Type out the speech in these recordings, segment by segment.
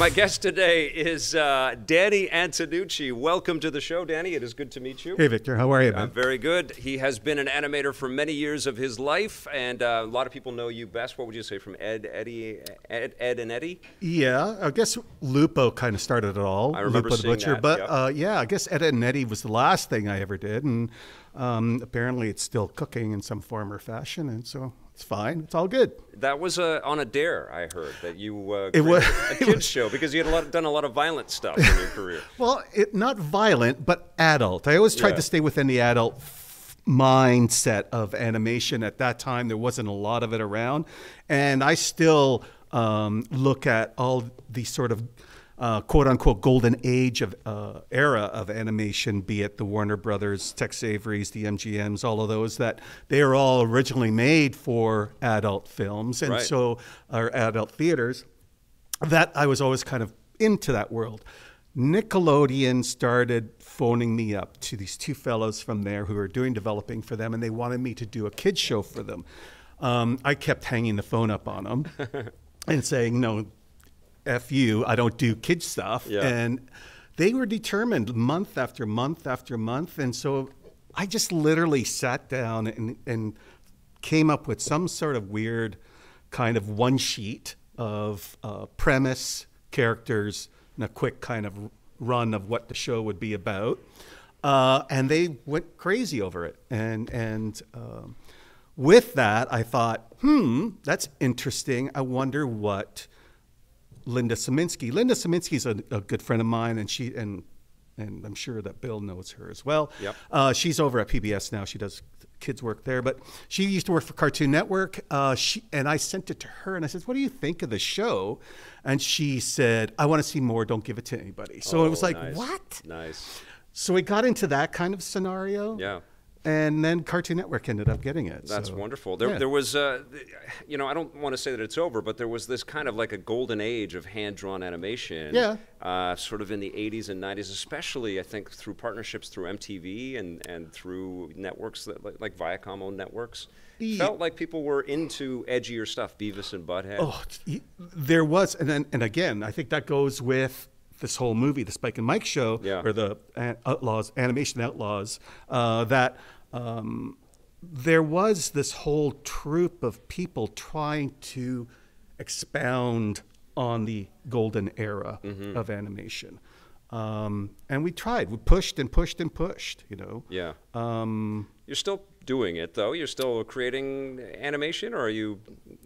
My guest today is uh, Danny Antonucci. Welcome to the show, Danny. It is good to meet you. Hey, Victor. How are you, man? Uh, very good. He has been an animator for many years of his life, and uh, a lot of people know you best. What would you say from Ed, Eddy, Ed, Edd n Eddy? Yeah, I guess Lupo kind of started it all. I remember Lupo the Butcher. that, But yep. uh, yeah, I guess Ed, Edd n Eddy was the last thing I ever did, and um, apparently it's still cooking in some form or fashion, and so it's fine. It's all good. That was uh, on a dare, I heard, that you uh, It was- a kids show because you had a lot, done a lot of violent stuff in your career. Well, it, not violent, but adult. I always tried Yeah. to stay within the adult f- mindset of animation. At that time, there wasn't a lot of it around, and I still um, look at all these sort of uh, quote unquote golden age of uh, era of animation, be it the Warner Brothers, Tex Avery's, the MGM's, all of those that they are all originally made for adult films, and Right. so or adult theaters that I was always kind of into that world. Nickelodeon started phoning me up to these two fellows from there who were doing developing for them, and they wanted me to do a kids show for them. Um, I kept hanging the phone up on them and saying, "No, f you, I don't do kids stuff." Yeah. And they were determined month after month after month, and so I just literally sat down and, and came up with some sort of weird kind of one sheet of uh, premise, characters, and a quick kind of run of what the show would be about. Uh, and they went crazy over it. And, and um, with that, I thought, hmm, that's interesting. I wonder what Linda Simensky. Linda Simensky is a, a good friend of mine, and she and and I'm sure that Bill knows her as well. Yep. Uh, she's over at PBS now. She does kids work there, but she used to work for Cartoon Network. Uh, she and I sent it to her, and I said, "What do you think of the show?" And she said, "I want to see more. Don't give it to anybody." So it was Oh, like, nice. "What?" Nice. So we got into that kind of scenario. Yeah. And then Cartoon Network ended up getting it. That's so, wonderful. There, yeah. there was, uh, you know, I don't want to say that it's over, but there was this kind of like a golden age of hand-drawn animation. Yeah. Uh, sort of in the 80s and 90s, especially I think through partnerships through MTV and, and through networks that, like, like Viacom owned networks. Felt like people were into edgier stuff, Beavis and Butthead. Oh, there was, and then, and again, I think that goes with this whole movie, the Spike and Mike show, Yeah. or the An- Outlaws, Animation Outlaws, uh, that um, there was this whole troop of people trying to expound on the golden era Mm-hmm. of animation. Um, and we tried, we pushed and pushed and pushed, you know. Yeah. Um, You're still doing it, though. You're still creating animation, or are you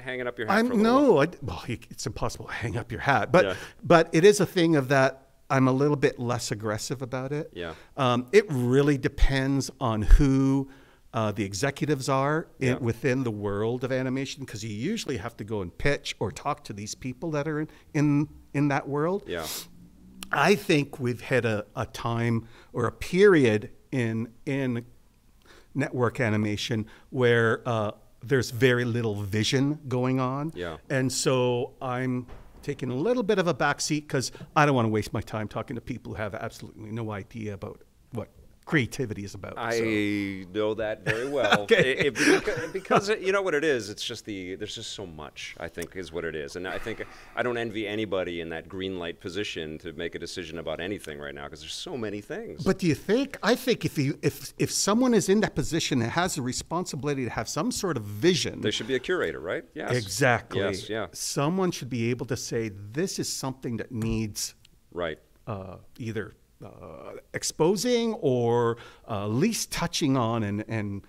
hanging up your hat for a I'm no, I, well, it's impossible to hang up your hat, but Yeah. but it is a thing of that. I'm a little bit less aggressive about it. Yeah. Um, it really depends on who uh, the executives are in, Yeah. within the world of animation, because you usually have to go and pitch or talk to these people that are in in, in that world. Yeah. I think we've had a, a time or a period in in network animation where uh, there's very little vision going on. Yeah. And so I'm taking a little bit of a backseat because I don't want to waste my time talking to people who have absolutely no idea about creativity is about. I so. know that very well. Okay. It- it- because it, you know what it is. It's just the there's just so much. I think is what it is, and I think I don't envy anybody in that green light position to make a decision about anything right now because there's so many things. But do you think? I think if you if if someone is in that position and has a responsibility to have some sort of vision, there should be a curator, right? Yes. Exactly. Yes. Yeah. Someone should be able to say this is something that needs Right. uh, either exposing or uh, at least touching on and, and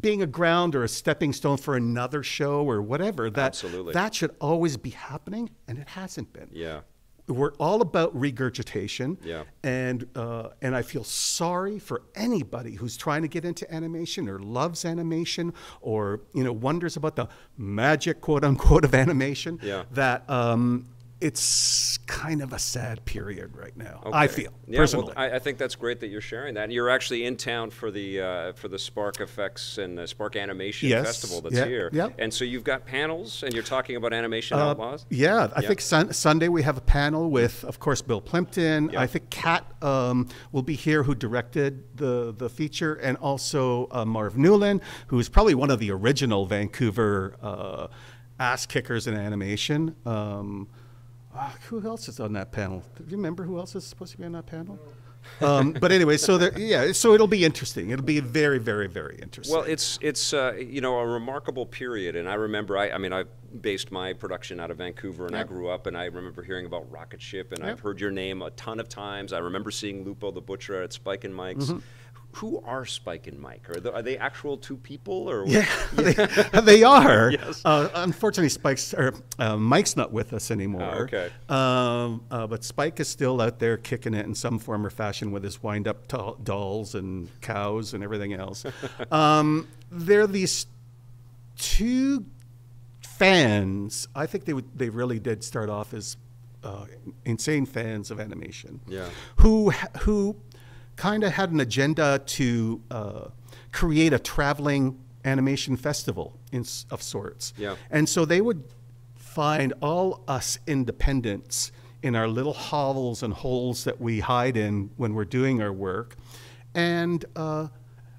being a ground or a stepping stone for another show or whatever. That Absolutely. that should always be happening, and it hasn't been. Yeah. We're all about regurgitation, Yeah. and uh, and I feel sorry for anybody who's trying to get into animation or loves animation or you know wonders about the magic quote unquote of animation. Yeah. That um, it's kind of a sad period right now. I feel Yeah, personally. Well, I, I think that's great that you're sharing that. And you're actually in town for the uh, for the Spark Effects and the Spark Animation Yes. Festival that's Yeah, here. yep. And so you've got panels, and you're talking about animation Uh, outlaws. Yeah, I think sun- Sunday we have a panel with, of course, Bill Plympton. Yeah. I think Kat um, will be here, who directed the the feature, and also uh, Marv Newland, who is probably one of the original Vancouver uh, ass kickers in animation. Um, Who else is on that panel? Do you remember who else is supposed to be on that panel? um, but anyway, so there, yeah, so it'll be interesting. It'll be very, very, very interesting. Well, it's it's uh, you know a remarkable period, and I remember I, I mean I based my production out of Vancouver, and I grew up, and I remember hearing about Rocket Ship, and I've heard your name a ton of times. I remember seeing Lupo the Butcher at Spike and Mike's. Mm-hmm. Who are Spike and Mike? Are, the, are they actual two people, or? Yeah, they, they are. Yes. Uh, unfortunately, Spike's or uh, Mike's not with us anymore. Oh, okay. Um, uh, but Spike is still out there kicking it in some form or fashion with his wind-up doll- dolls and cows and everything else. um, they're these two fans. I think they would, they really did start off as uh, insane fans of animation. Yeah. Who who kind of had an agenda to uh, create a traveling animation festival in, of sorts. Yeah. And so they would find all us independents in our little hovels and holes that we hide in when we're doing our work, and uh,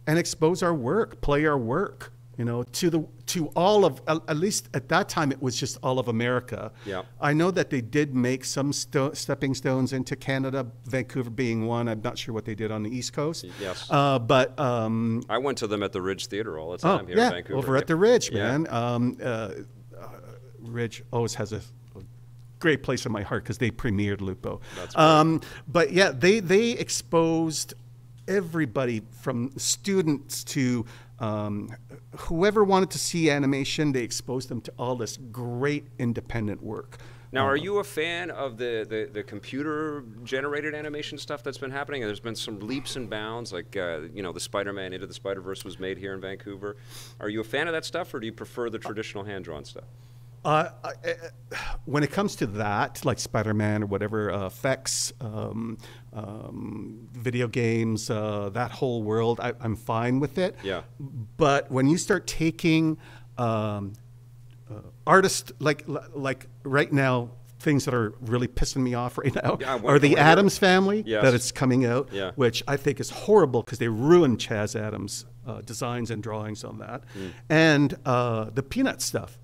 and expose our work, play our work, you know, to the to all of at at least at that time it was just all of America. Yeah. I know that they did make some sto- stepping stones into Canada, Vancouver being one. I'm not sure what they did on the East Coast. Yes. Uh, but um, I went to them at the Ridge Theater all the Oh, time here yeah, in Vancouver. over at the Ridge, Yeah. man. Um, uh, uh, Ridge always has a, great place in my heart because they premiered Lupo. That's great. um, but yeah, they they exposed everybody from students to um, whoever wanted to see animation. They exposed them to all this great independent work. Now, are you a fan of the, the, the computer generated animation stuff that's been happening? There's been some leaps and bounds, like, uh, you know, the Spider Man Into the Spider Verse was made here in Vancouver. Are you a fan of that stuff, or do you prefer the traditional hand drawn stuff? Uh, I- I- when it comes to that, like Spider Man or whatever, uh, effects, um, um, video games, uh, that whole world, I, I'm fine with it. Yeah. But when you start taking um, uh, artists, like like right now, things that are really pissing me off right now Yeah, are the Addams. Family Yes. that it's coming out, Yeah. which I think is horrible because they ruined Chas Addams' uh, designs and drawings on that, Hmm. and uh, the Peanut stuff.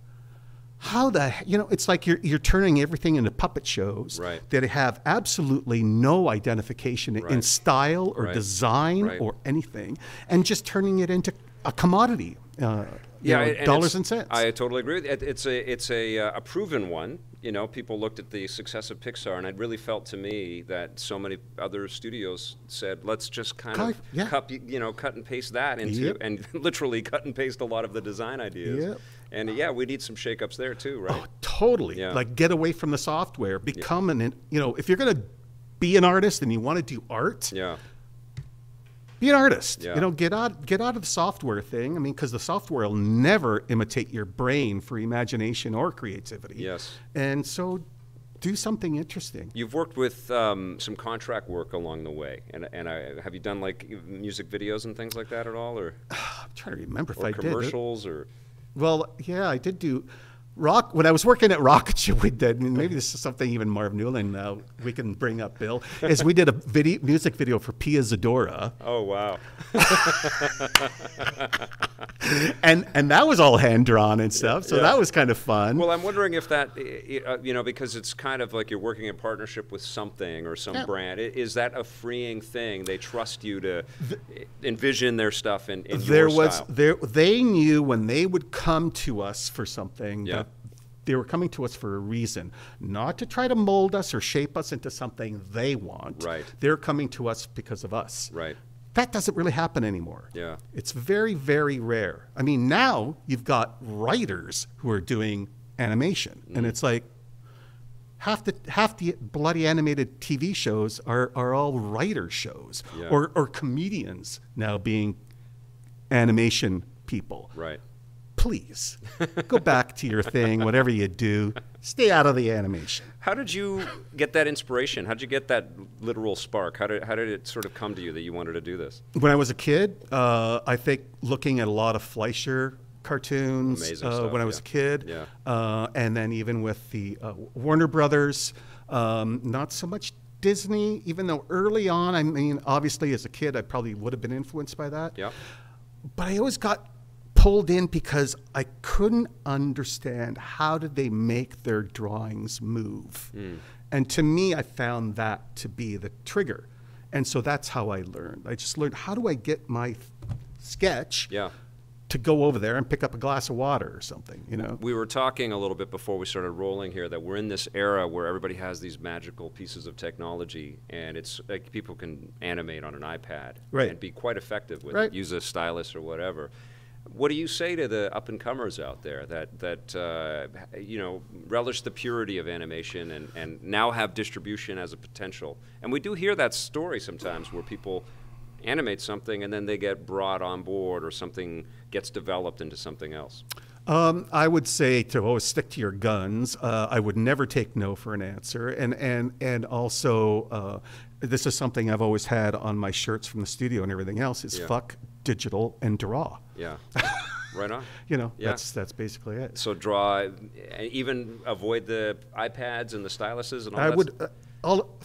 How the he- you know it's like you're you're turning everything into puppet shows Right. that have absolutely no identification in style or Right. design Right. or anything, and just turning it into a commodity. Uh, you know, and dollars and cents. I totally agree. With it. It's a it's a, uh, a proven one. You know, people looked at the success of Pixar, and it really felt to me that so many other studios said, "Let's just kind Cut- of yeah. cut, you know, cut and paste that into, Yep. and literally cut and paste a lot of the design ideas." Yep. And yeah, we need some shakeups there too, right? Oh, totally. Yeah. Like get away from the software. Become an you know if you're gonna be an artist and you want to do art, Yeah. Be an artist. Yeah. You know, get out get out of the software thing. I mean, because the software will never imitate your brain for imagination or creativity. Yes. And so, do something interesting. You've worked with um, some contract work along the way, and and I, have you done like music videos and things like that at all, or, I'm trying to remember if I did. commercials, or Well, yeah, I did do rock when I was working at Rocket. We did, and maybe this is something even Marv Newland now we can bring up. Bill is we did a video music video for Pia Zadora, oh wow, and and that was all hand drawn and stuff. So Yeah. that was kind of fun. Well, I'm wondering if that, uh, you know, because it's kind of like you're working in partnership with something or some Yeah. brand. Is that a freeing thing? They trust you to envision their stuff in, in there was style. there they knew when they would come to us for something Yeah. that they were coming to us for a reason, not to try to mold us or shape us into something they want. Right. They're coming to us because of us. Right. That doesn't really happen anymore. Yeah. It's very, very rare. I mean, now you've got writers who are doing animation, Mm. and it's like half the half the bloody animated TV shows are, are all writer shows Yeah. or, or comedians now being animation people. Right. Please go back to your thing, whatever you do. Stay out of the animation. How did you get that inspiration? How did you get that literal spark? How did, how did it sort of come to you that you wanted to do this? When I was a kid, uh, I think looking at a lot of Fleischer cartoons uh, stuff, when I was yeah. a kid, Yeah. uh, and then even with the uh, Warner Brothers, um, not so much Disney. Even though early on, I mean, obviously as a kid, I probably would have been influenced by that. Yeah. But I always got pulled in because I couldn't understand how did they make their drawings move. Hmm. And to me, I found that to be the trigger. And so that's how I learned. I just learned how do I get my sketch Yeah. to go over there and pick up a glass of water or something, you know? We were talking a little bit before we started rolling here that we're in this era where everybody has these magical pieces of technology, and it's like people can animate on an iPad Right. and be quite effective with Right. it. Use a stylus or whatever. What do you say to the up and comers out there that that uh, you know relish the purity of animation and, and now have distribution as a potential? And we do hear that story sometimes where people animate something and then they get brought on board or something gets developed into something else. Um, I would say to always stick to your guns. Uh, I would never take no for an answer, and and and also uh, this is something I've always had on my shirts from the studio and everything else is Yeah. fuck digital and draw. Yeah. right on. You know, Yeah. that's that's basically it. So draw, and even avoid the iPads and the styluses and all I that. would uh, I'll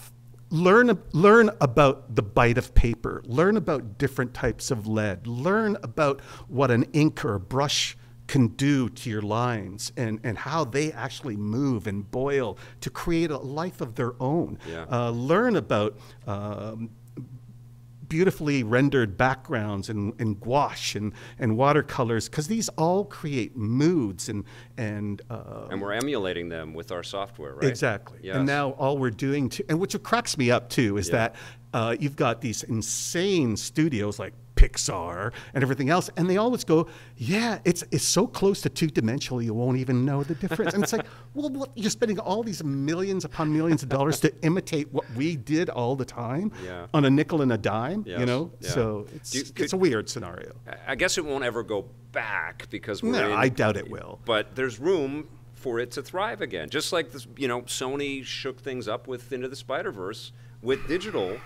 learn learn about the bite of paper. Learn about different types of lead. Learn about what an ink or a brush can do to your lines and, and how they actually move and boil to create a life of their own. Yeah. Uh, learn about um, beautifully rendered backgrounds and, and gouache and, and watercolors because these all create moods and and uh, and we're emulating them with our software, right? Exactly. Yes. And now all we're doing, to, and which cracks me up too, is Yeah. that uh, you've got these insane studios like Pixar and everything else, and they always go, "Yeah, it's it's so close to two dimensional, you won't even know the difference." and it's like, well, what, you're spending all these millions upon millions of dollars to imitate what we did all the time Yeah. on a nickel and a dime, Yes. you know? Yeah. So it's you- it's a weird scenario. I- I guess it won't ever go back because we're No, in, I doubt it will. But there's room for it to thrive again. Just like this, you know, Sony shook things up with Into the Spider Verse with digital.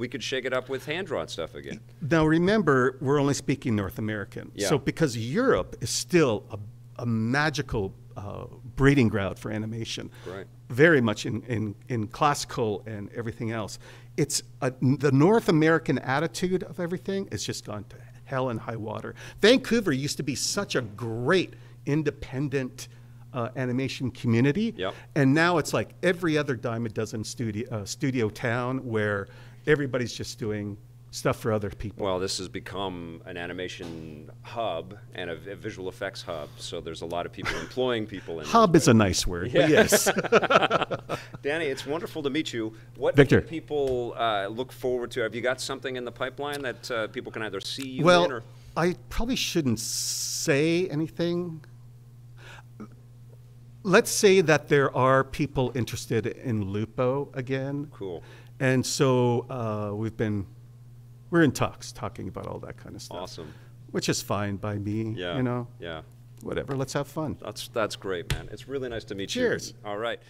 We could shake it up with hand drawn stuff again. Now remember, we're only speaking North American. Yeah. So because Europe is still a, a magical uh, breeding ground for animation, Right. very much in, in, in classical and everything else. It's a, the North American attitude of everything has just gone to hell and high water. Vancouver used to be such a great independent uh, animation community, Yep. and now it's like every other dime a dozen studio uh, studio town where everybody's just doing stuff for other people. Well, this has become an animation hub and a, a visual effects hub. So there's a lot of people employing people in Hub is a nice word, but yes. Danny, it's wonderful to meet you. What Victor. people uh, look forward to? Have you got something in the pipeline that uh, people can either see you in well, or? I probably shouldn't say anything. Let's say that there are people interested in Lupo again. Cool. And so uh, we've been, we're in talks, talking about all that kind of stuff. Awesome. Which is fine by me. Yeah. You know, Yeah. whatever. Let's have fun. That's that's great, man. It's really nice to meet you. Cheers. All right.